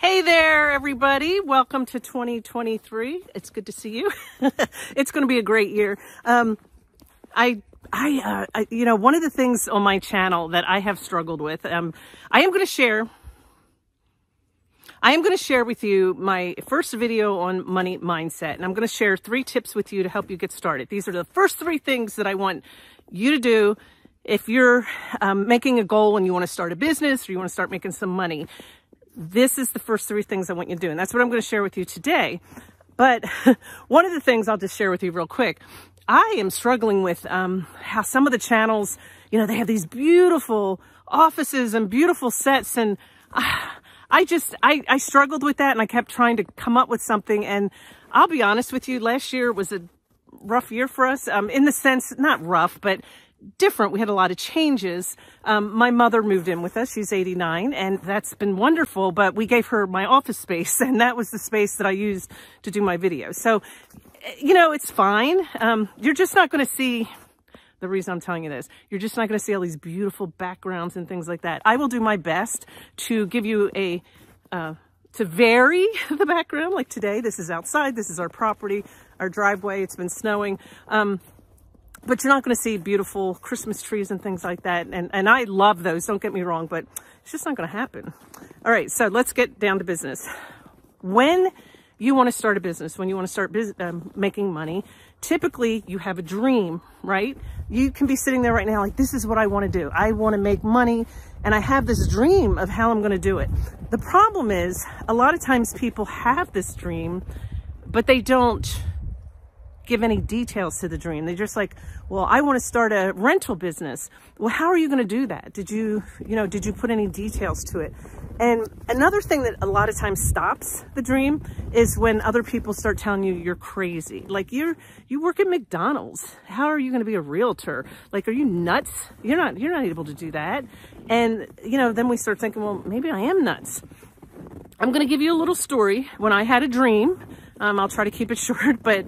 Hey there, everybody. Welcome to 2023. It's good to see you. it's going to be a great year. Um, I, I, uh, I, you know, one of the things on my channel that I have struggled with, um, I am going to share, I am going to share with you my first video on money mindset. And I'm going to share three tips with you to help you get started. These are the first three things that I want you to do if you're um, making a goal and you want to start a business or you want to start making some money this is the first three things I want you to do. And that's what I'm going to share with you today. But one of the things I'll just share with you real quick, I am struggling with um, how some of the channels, you know, they have these beautiful offices and beautiful sets. And uh, I just, I, I struggled with that and I kept trying to come up with something. And I'll be honest with you, last year was a rough year for us um, in the sense, not rough, but different. We had a lot of changes. Um, my mother moved in with us. She's 89 and that's been wonderful, but we gave her my office space and that was the space that I used to do my videos. So, you know, it's fine. Um, you're just not going to see the reason I'm telling you this. You're just not going to see all these beautiful backgrounds and things like that. I will do my best to give you a, uh, to vary the background. Like today, this is outside. This is our property, our driveway. It's been snowing. Um, but you're not going to see beautiful Christmas trees and things like that. And, and I love those, don't get me wrong, but it's just not going to happen. All right, so let's get down to business. When you want to start a business, when you want to start um, making money, typically you have a dream, right? You can be sitting there right now like, this is what I want to do. I want to make money and I have this dream of how I'm going to do it. The problem is a lot of times people have this dream, but they don't give any details to the dream. They're just like, well, I want to start a rental business. Well, how are you going to do that? Did you, you know, did you put any details to it? And another thing that a lot of times stops the dream is when other people start telling you you're crazy. Like you're, you work at McDonald's. How are you going to be a realtor? Like, are you nuts? You're not, you're not able to do that. And, you know, then we start thinking, well, maybe I am nuts. I'm going to give you a little story. When I had a dream, um, I'll try to keep it short, but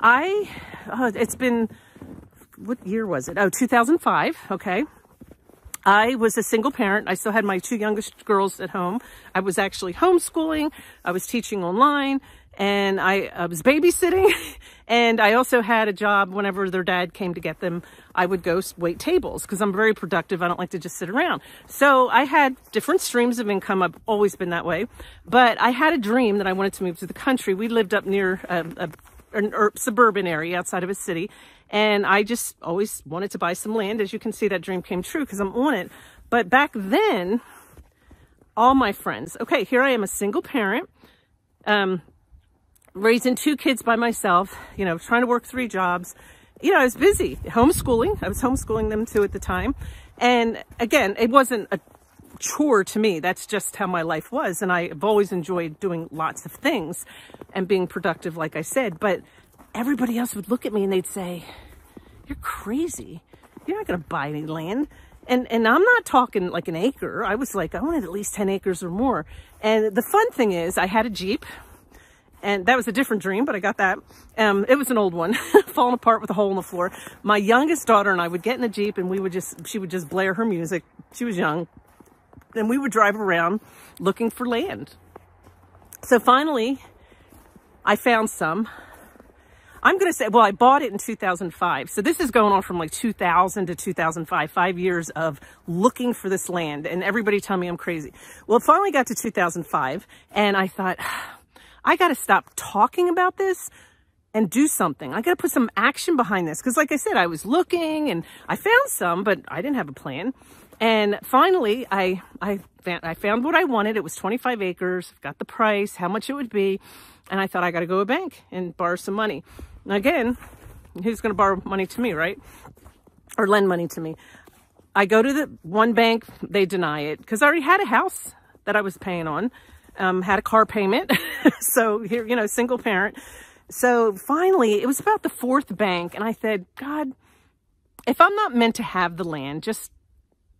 I, uh, it's been, what year was it? Oh, 2005. Okay. I was a single parent. I still had my two youngest girls at home. I was actually homeschooling. I was teaching online and I, I, was babysitting and I also had a job whenever their dad came to get them. I would go wait tables because I'm very productive. I don't like to just sit around. So I had different streams of income. I've always been that way, but I had a dream that I wanted to move to the country. We lived up near a, a an suburban area outside of a city. And I just always wanted to buy some land. As you can see, that dream came true because I'm on it. But back then, all my friends, okay, here I am, a single parent, um, raising two kids by myself, you know, trying to work three jobs. You know, I was busy homeschooling. I was homeschooling them too at the time. And again, it wasn't a chore to me. That's just how my life was. And I've always enjoyed doing lots of things and being productive, like I said. But everybody else would look at me and they'd say, you're crazy. You're not going to buy any land. And, and I'm not talking like an acre. I was like, I wanted at least 10 acres or more. And the fun thing is I had a Jeep and that was a different dream, but I got that. Um, it was an old one, falling apart with a hole in the floor. My youngest daughter and I would get in a Jeep and we would just, she would just blare her music. She was young, and we would drive around looking for land. So finally, I found some. I'm going to say, well, I bought it in 2005. So this is going on from like 2000 to 2005, five years of looking for this land and everybody tell me I'm crazy. Well, it finally got to 2005 and I thought, I got to stop talking about this and do something. I got to put some action behind this. Cause like I said, I was looking and I found some, but I didn't have a plan. And finally, I, I, found, I found what I wanted. It was 25 acres, got the price, how much it would be. And I thought I got to go to a bank and borrow some money. And again, who's going to borrow money to me, right? Or lend money to me. I go to the one bank, they deny it because I already had a house that I was paying on, um, had a car payment. so here, you know, single parent. So finally, it was about the fourth bank. And I said, God, if I'm not meant to have the land, just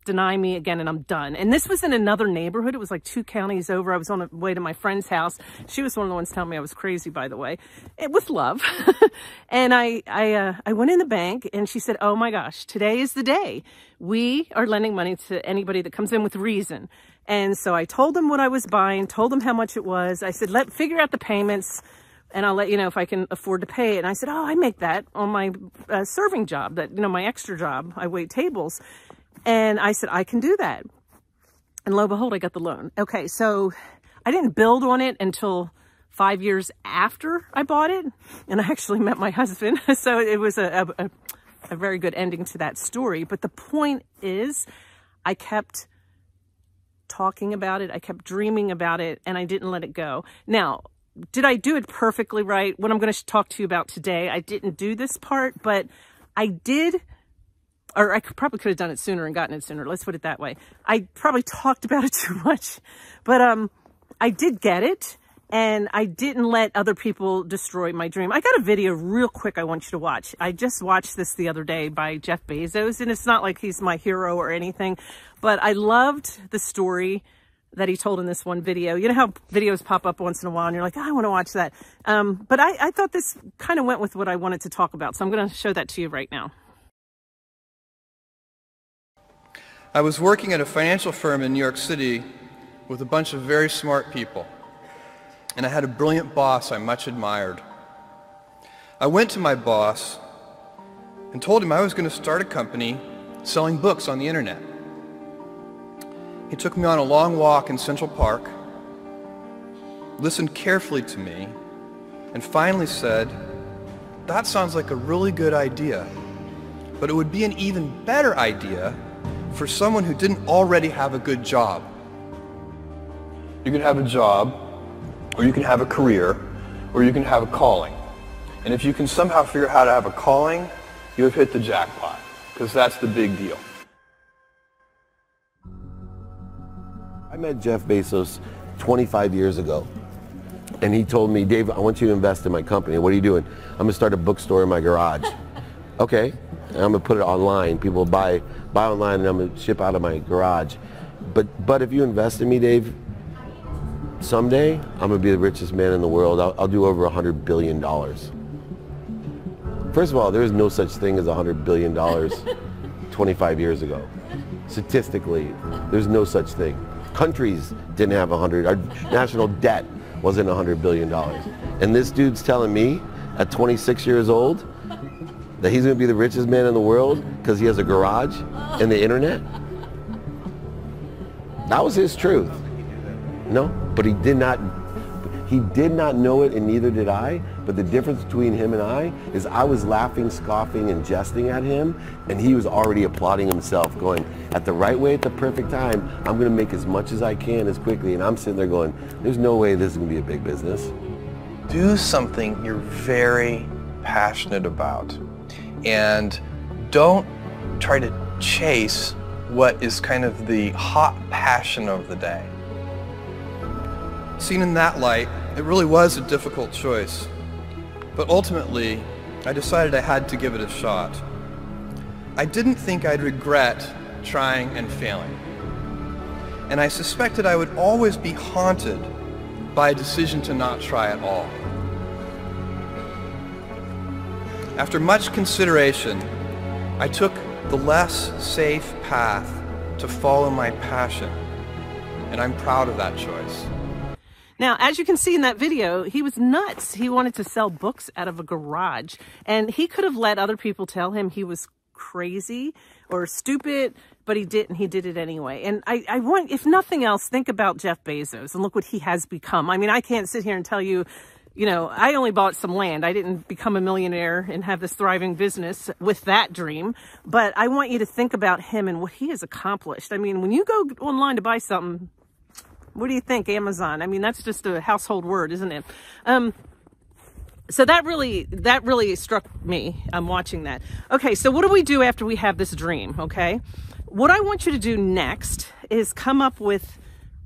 deny me again and I'm done. And this was in another neighborhood. It was like two counties over. I was on the way to my friend's house. She was one of the ones telling me I was crazy, by the way, it, with love. and I, I, uh, I went in the bank and she said, oh my gosh, today is the day. We are lending money to anybody that comes in with reason. And so I told them what I was buying, told them how much it was. I said, let figure out the payments and I'll let you know if I can afford to pay it. And I said, oh, I make that on my uh, serving job, that, you know, my extra job. I wait tables. And I said, I can do that. And lo and behold, I got the loan. Okay, so I didn't build on it until five years after I bought it. And I actually met my husband. So it was a, a, a very good ending to that story. But the point is, I kept talking about it. I kept dreaming about it and I didn't let it go. Now, did I do it perfectly right? What I'm going to talk to you about today, I didn't do this part, but I did, or I could, probably could have done it sooner and gotten it sooner. Let's put it that way. I probably talked about it too much, but um, I did get it and I didn't let other people destroy my dream. I got a video real quick I want you to watch. I just watched this the other day by Jeff Bezos, and it's not like he's my hero or anything, but I loved the story that he told in this one video. You know how videos pop up once in a while and you're like, oh, I want to watch that. Um, but I, I thought this kind of went with what I wanted to talk about. So I'm going to show that to you right now. I was working at a financial firm in New York City with a bunch of very smart people. And I had a brilliant boss I much admired. I went to my boss and told him I was going to start a company selling books on the internet. He took me on a long walk in Central Park, listened carefully to me, and finally said, that sounds like a really good idea, but it would be an even better idea for someone who didn't already have a good job. You can have a job, or you can have a career, or you can have a calling. And if you can somehow figure out how to have a calling, you have hit the jackpot, because that's the big deal. I met Jeff Bezos 25 years ago. And he told me, Dave, I want you to invest in my company. What are you doing? I'm going to start a bookstore in my garage. okay. And I'm going to put it online. People buy buy online and I'm going to ship out of my garage. But but if you invest in me, Dave, someday I'm going to be the richest man in the world. I'll, I'll do over $100 billion. First of all, there is no such thing as $100 billion 25 years ago. Statistically, there's no such thing countries didn't have a 100, our national debt wasn't 100 billion dollars. And this dude's telling me at 26 years old that he's going to be the richest man in the world because he has a garage and the internet? That was his truth. No, but he did not he did not know it and neither did I, but the difference between him and I is I was laughing, scoffing, and jesting at him, and he was already applauding himself, going, at the right way at the perfect time, I'm going to make as much as I can as quickly. And I'm sitting there going, there's no way this is going to be a big business. Do something you're very passionate about. And don't try to chase what is kind of the hot passion of the day. Seen in that light, it really was a difficult choice. But ultimately, I decided I had to give it a shot. I didn't think I'd regret trying and failing. And I suspected I would always be haunted by a decision to not try at all. After much consideration, I took the less safe path to follow my passion, and I'm proud of that choice. Now, as you can see in that video, he was nuts. He wanted to sell books out of a garage and he could have let other people tell him he was crazy or stupid, but he didn't. He did it anyway. And I, I want, if nothing else, think about Jeff Bezos and look what he has become. I mean, I can't sit here and tell you, you know, I only bought some land. I didn't become a millionaire and have this thriving business with that dream. But I want you to think about him and what he has accomplished. I mean, when you go online to buy something, what do you think, Amazon? I mean, that's just a household word, isn't it? Um, so that really, that really struck me. I'm watching that. Okay, so what do we do after we have this dream, okay? What I want you to do next is come up with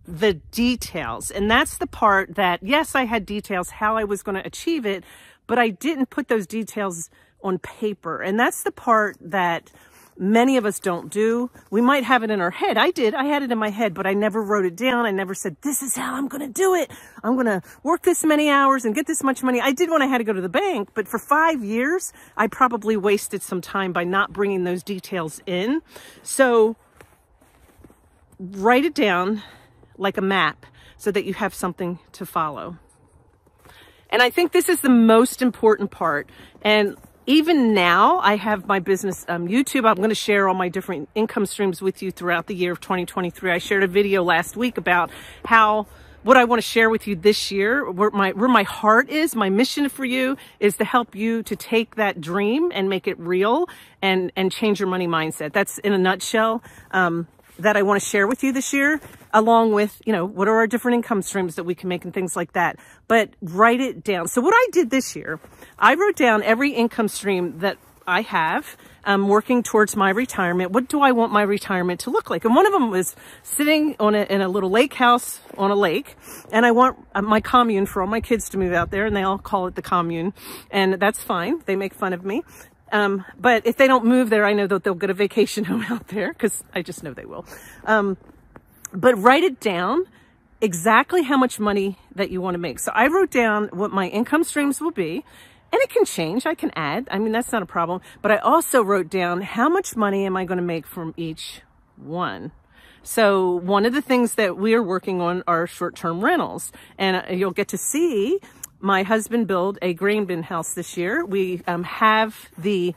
the details. And that's the part that, yes, I had details how I was going to achieve it, but I didn't put those details on paper. And that's the part that many of us don't do. We might have it in our head. I did. I had it in my head, but I never wrote it down. I never said, this is how I'm going to do it. I'm going to work this many hours and get this much money. I did when I had to go to the bank, but for five years, I probably wasted some time by not bringing those details in. So write it down like a map so that you have something to follow. And I think this is the most important part. And even now, I have my business um, YouTube. I'm going to share all my different income streams with you throughout the year of 2023. I shared a video last week about how what I want to share with you this year, where my where my heart is, my mission for you is to help you to take that dream and make it real and and change your money mindset. That's in a nutshell um, that I want to share with you this year, along with you know what are our different income streams that we can make and things like that. But write it down. So what I did this year, I wrote down every income stream that I have um, working towards my retirement. What do I want my retirement to look like? And one of them was sitting on a, in a little lake house on a lake. And I want uh, my commune for all my kids to move out there and they all call it the commune. And that's fine. They make fun of me. Um, but if they don't move there, I know that they'll get a vacation home out there because I just know they will. Um, but write it down exactly how much money that you want to make. So I wrote down what my income streams will be and it can change. I can add. I mean, that's not a problem. But I also wrote down how much money am I going to make from each one. So one of the things that we are working on are short-term rentals. And uh, you'll get to see my husband build a grain bin house this year. We um, have the,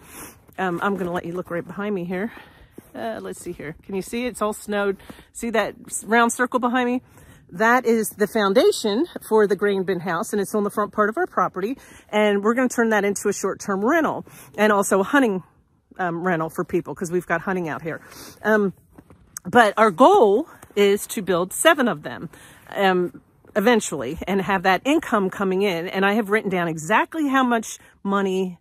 um, I'm going to let you look right behind me here. Uh, let's see here. Can you see? It's all snowed. See that round circle behind me? That is the foundation for the grain bin house and it's on the front part of our property. And we're going to turn that into a short-term rental and also a hunting um, rental for people because we've got hunting out here. Um, but our goal is to build seven of them um, eventually and have that income coming in. And I have written down exactly how much money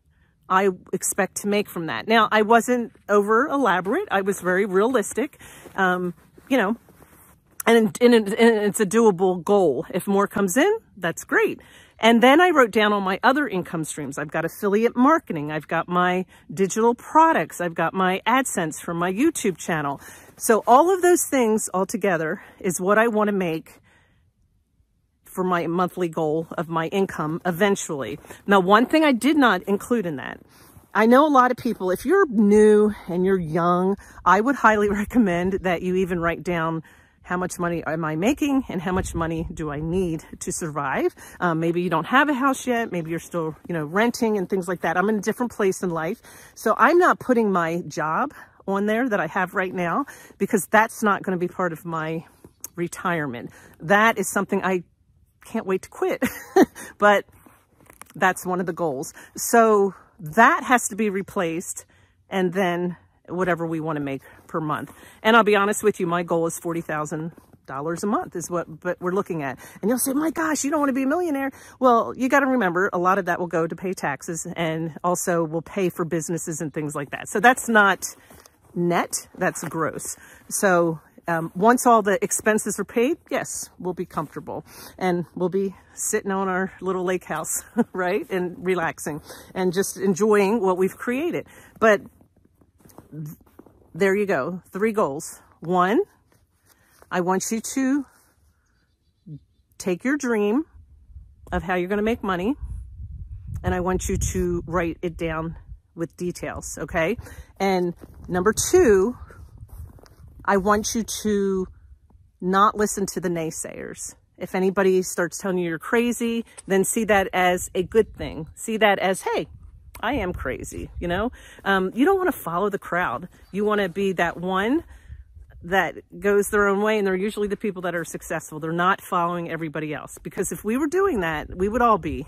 I expect to make from that. Now, I wasn't over elaborate. I was very realistic. Um, you know, and, and, and it's a doable goal. If more comes in, that's great. And then I wrote down all my other income streams. I've got affiliate marketing. I've got my digital products. I've got my AdSense from my YouTube channel. So all of those things all together is what I want to make for my monthly goal of my income eventually. Now, one thing I did not include in that, I know a lot of people, if you're new and you're young, I would highly recommend that you even write down how much money am I making and how much money do I need to survive? Um, maybe you don't have a house yet. Maybe you're still, you know, renting and things like that. I'm in a different place in life. So I'm not putting my job on there that I have right now because that's not going to be part of my retirement. That is something I can't wait to quit, but that's one of the goals. So that has to be replaced and then whatever we want to make per month. And I'll be honest with you, my goal is $40,000 a month is what but we're looking at. And you'll say, my gosh, you don't want to be a millionaire. Well, you got to remember a lot of that will go to pay taxes and also will pay for businesses and things like that. So that's not net, that's gross. So um, once all the expenses are paid, yes, we'll be comfortable and we'll be sitting on our little lake house, right? And relaxing and just enjoying what we've created. But there you go. Three goals. One, I want you to take your dream of how you're going to make money and I want you to write it down with details, okay? And number two, I want you to not listen to the naysayers. If anybody starts telling you you're crazy, then see that as a good thing. See that as, hey, I am crazy, you know? Um, you don't want to follow the crowd. You want to be that one that goes their own way, and they're usually the people that are successful. They're not following everybody else. Because if we were doing that, we would all be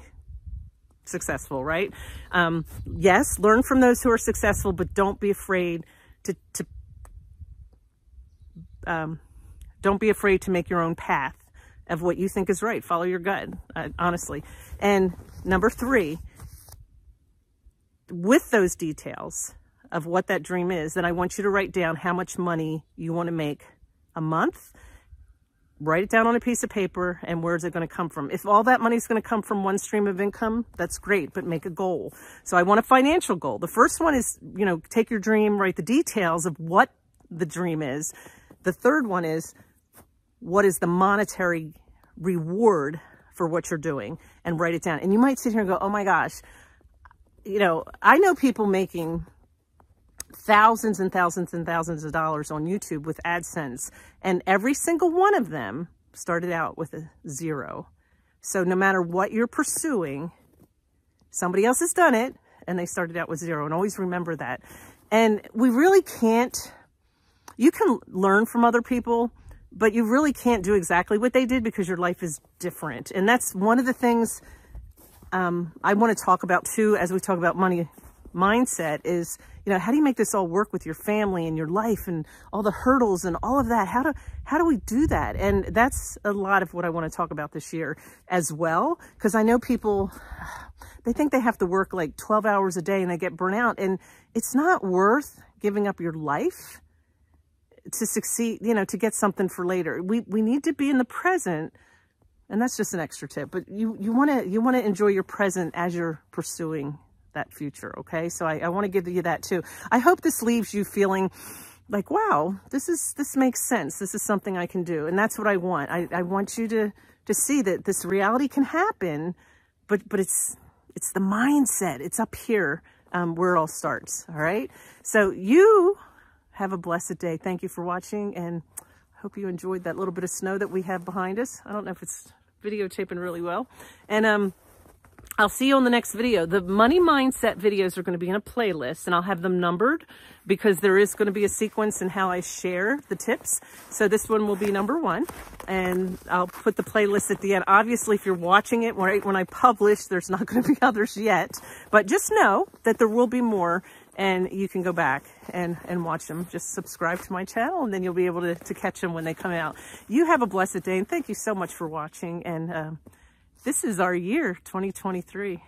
successful, right? Um, yes, learn from those who are successful, but don't be afraid to, to um, don't be afraid to make your own path of what you think is right. Follow your gut, uh, honestly. And number three, with those details of what that dream is, then I want you to write down how much money you want to make a month. Write it down on a piece of paper and where's it going to come from. If all that money is going to come from one stream of income, that's great, but make a goal. So I want a financial goal. The first one is, you know, take your dream, write the details of what the dream is. The third one is what is the monetary reward for what you're doing and write it down. And you might sit here and go, oh my gosh, you know, I know people making thousands and thousands and thousands of dollars on YouTube with AdSense, and every single one of them started out with a zero. So no matter what you're pursuing, somebody else has done it and they started out with zero. And always remember that. And we really can't, you can learn from other people, but you really can't do exactly what they did because your life is different. And that's one of the things um, I want to talk about too, as we talk about money mindset is, you know, how do you make this all work with your family and your life and all the hurdles and all of that? How do, how do we do that? And that's a lot of what I want to talk about this year as well. Cause I know people, they think they have to work like 12 hours a day and they get burnt out and it's not worth giving up your life to succeed, you know, to get something for later. We, we need to be in the present and that's just an extra tip, but you, you want to, you want to enjoy your present as you're pursuing that future. Okay. So I, I want to give you that too. I hope this leaves you feeling like, wow, this is, this makes sense. This is something I can do. And that's what I want. I, I want you to, to see that this reality can happen, but, but it's, it's the mindset. It's up here um, where it all starts. All right. So you have a blessed day. Thank you for watching. And hope you enjoyed that little bit of snow that we have behind us. I don't know if it's videotaping really well. And um, I'll see you on the next video. The money mindset videos are going to be in a playlist and I'll have them numbered because there is going to be a sequence in how I share the tips. So this one will be number one and I'll put the playlist at the end. Obviously, if you're watching it right when I publish, there's not going to be others yet, but just know that there will be more and you can go back and, and watch them. Just subscribe to my channel and then you'll be able to, to catch them when they come out. You have a blessed day and thank you so much for watching and, um, this is our year, 2023.